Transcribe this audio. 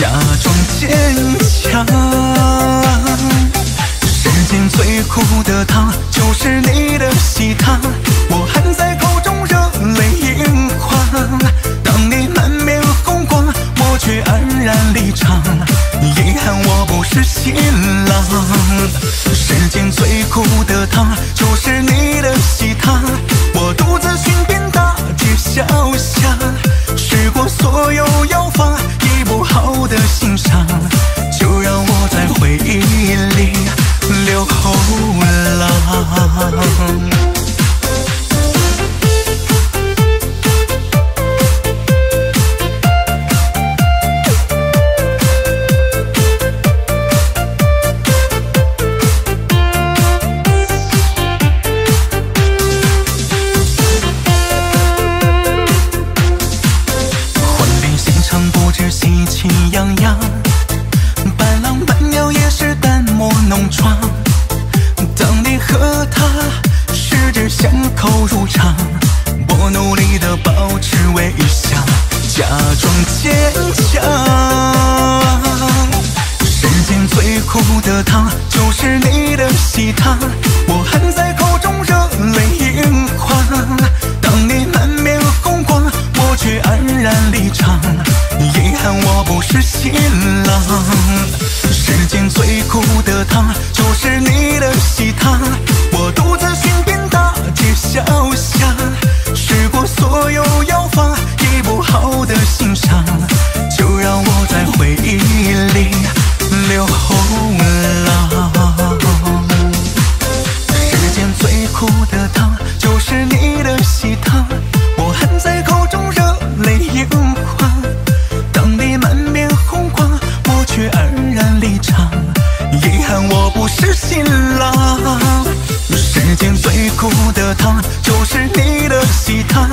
假装坚强。世间最苦的糖和他十指相扣入场，我努力的保持微笑，假装坚强。世间最苦的糖，就是你的喜糖，我含在口中热泪盈眶。当你满面红光，我却黯然离场，遗憾我不是新郎。世间最苦的糖，就是你。他。最苦的糖就是你的喜糖。